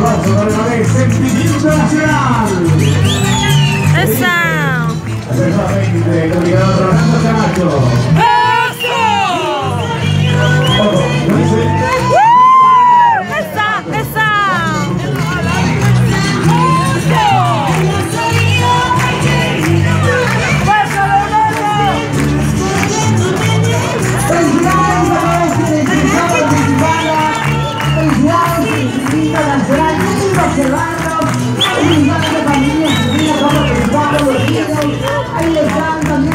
Forza Torino sempre internazionale! Ação! Certamente, dominato Lebaran.